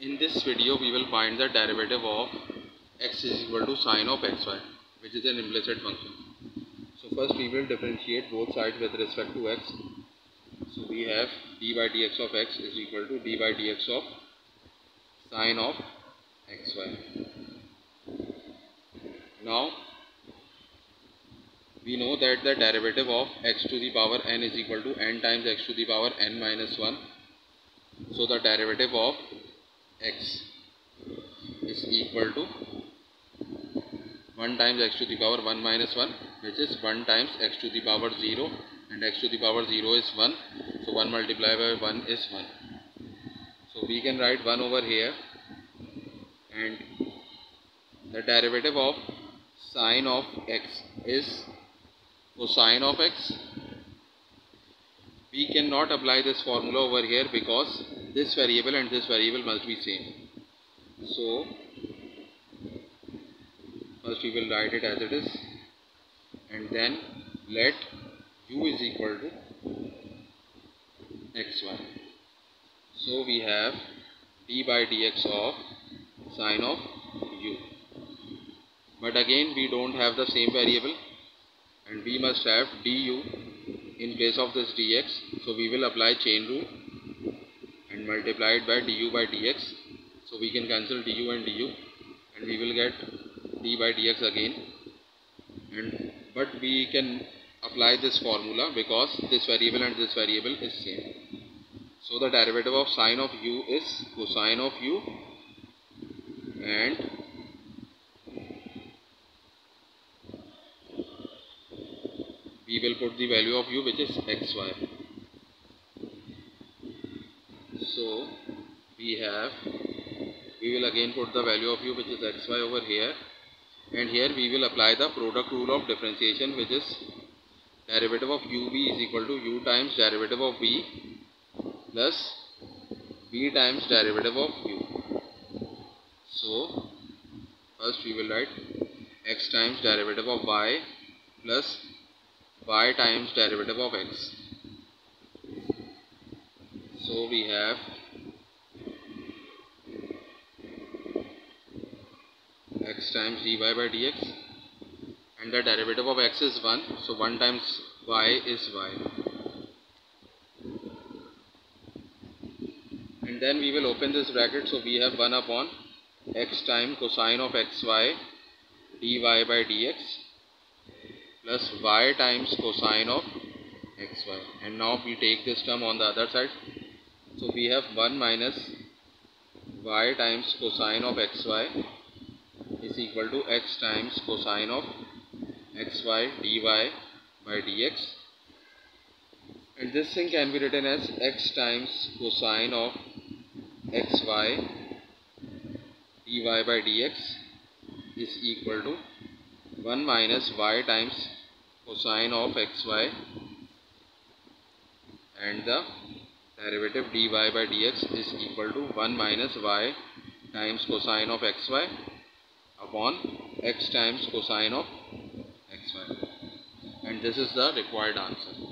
In this video we will find the derivative of x is equal to sine of xy which is an implicit function. So first we will differentiate both sides with respect to x. So we have d by dx of x is equal to d by dx of sine of xy. Now we know that the derivative of x to the power n is equal to n times x to the power n minus 1. So the derivative of x is equal to 1 times x to the power 1 minus 1 which is 1 times x to the power 0 and x to the power 0 is 1 so 1 multiplied by 1 is 1 so we can write 1 over here and the derivative of sine of x is cosine of x we cannot apply this formula over here because this variable and this variable must be same. So first we will write it as it is and then let u is equal to xy so we have d by dx of sine of u. But again we don't have the same variable and we must have du in place of this dx. So we will apply chain rule it by du by dx. So we can cancel du and du and we will get d by dx again. And but we can apply this formula because this variable and this variable is same. So the derivative of sine of u is cosine of u and we will put the value of u which is xy so we have we will again put the value of u which is xy over here and here we will apply the product rule of differentiation which is derivative of uv is equal to u times derivative of v plus v times derivative of u so first we will write x times derivative of y plus y times derivative of x. So we have x times dy by dx and the derivative of x is 1 so 1 times y is y. And then we will open this bracket. So we have 1 upon x times cosine of xy dy by dx plus y times cosine of xy and now we take this term on the other side so we have 1 minus y times cosine of xy is equal to x times cosine of xy dy by dx. And this thing can be written as x times cosine of xy dy by dx is equal to 1 minus y times cosine of xy and the derivative dy by dx is equal to 1 minus y times cosine of xy upon x times cosine of xy. And this is the required answer